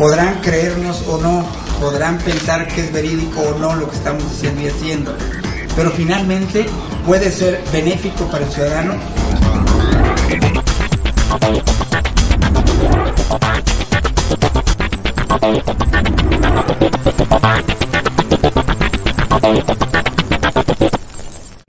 Podrán creernos o no, podrán pensar que es verídico o no lo que estamos diciendo y haciendo, pero finalmente puede ser benéfico para el ciudadano.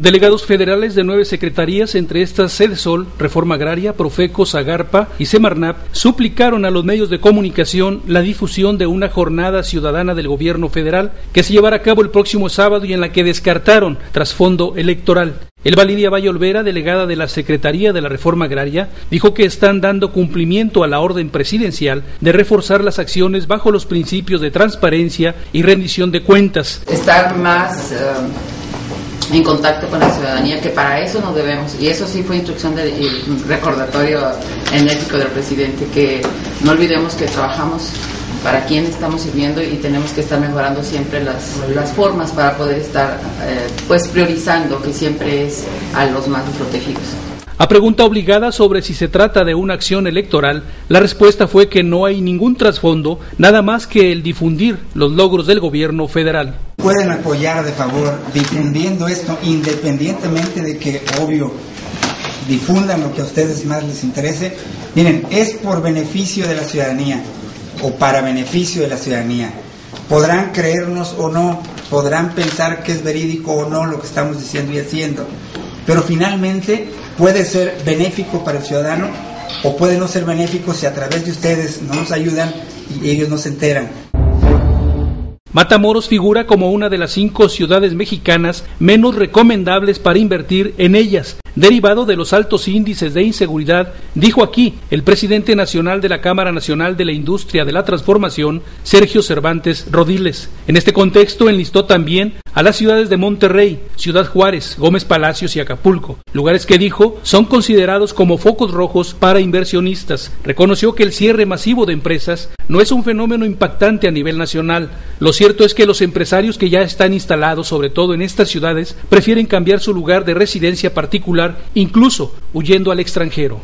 Delegados federales de nueve secretarías, entre estas Cedesol, Reforma Agraria, Profeco, Zagarpa y Semarnap, suplicaron a los medios de comunicación la difusión de una jornada ciudadana del gobierno federal que se llevará a cabo el próximo sábado y en la que descartaron trasfondo electoral. El Validia Valle Olvera, delegada de la Secretaría de la Reforma Agraria, dijo que están dando cumplimiento a la orden presidencial de reforzar las acciones bajo los principios de transparencia y rendición de cuentas. Estar más eh, en contacto con la ciudadanía, que para eso nos debemos, y eso sí fue instrucción de, recordatorio enérgico del presidente, que no olvidemos que trabajamos para quién estamos sirviendo y tenemos que estar mejorando siempre las, las formas para poder estar eh, pues priorizando que siempre es a los más protegidos. A pregunta obligada sobre si se trata de una acción electoral, la respuesta fue que no hay ningún trasfondo, nada más que el difundir los logros del gobierno federal. Pueden apoyar de favor difundiendo esto independientemente de que, obvio, difundan lo que a ustedes más les interese. Miren, es por beneficio de la ciudadanía o para beneficio de la ciudadanía. Podrán creernos o no, podrán pensar que es verídico o no lo que estamos diciendo y haciendo, pero finalmente puede ser benéfico para el ciudadano o puede no ser benéfico si a través de ustedes no nos ayudan y ellos no se enteran. Matamoros figura como una de las cinco ciudades mexicanas menos recomendables para invertir en ellas, derivado de los altos índices de inseguridad, dijo aquí el presidente nacional de la Cámara Nacional de la Industria de la Transformación, Sergio Cervantes Rodiles. En este contexto enlistó también a las ciudades de Monterrey, Ciudad Juárez, Gómez Palacios y Acapulco, lugares que dijo son considerados como focos rojos para inversionistas. Reconoció que el cierre masivo de empresas no es un fenómeno impactante a nivel nacional. Lo cierto es que los empresarios que ya están instalados, sobre todo en estas ciudades, prefieren cambiar su lugar de residencia particular, incluso huyendo al extranjero.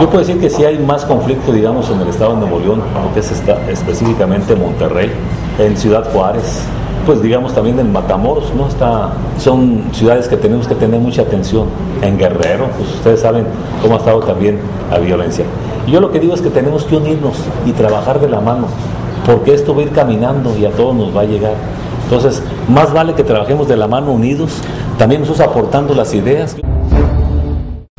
Yo puedo decir que sí hay más conflicto, digamos, en el estado de Nuevo León, lo que es específicamente Monterrey, en Ciudad Juárez, pues digamos también en Matamoros, ¿no? Está, son ciudades que tenemos que tener mucha atención. En Guerrero, pues ustedes saben cómo ha estado también la violencia. Yo lo que digo es que tenemos que unirnos y trabajar de la mano, porque esto va a ir caminando y a todos nos va a llegar. Entonces, más vale que trabajemos de la mano unidos, también nosotros aportando las ideas.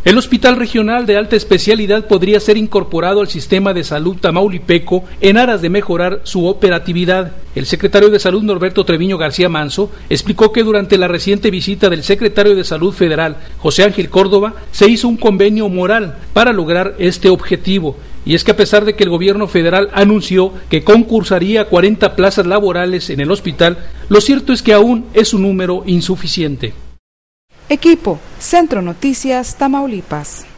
El Hospital Regional de Alta Especialidad podría ser incorporado al sistema de salud tamaulipeco en aras de mejorar su operatividad. El secretario de Salud Norberto Treviño García Manso explicó que durante la reciente visita del secretario de Salud Federal, José Ángel Córdoba, se hizo un convenio moral para lograr este objetivo. Y es que a pesar de que el gobierno federal anunció que concursaría 40 plazas laborales en el hospital, lo cierto es que aún es un número insuficiente. Equipo, Centro Noticias, Tamaulipas.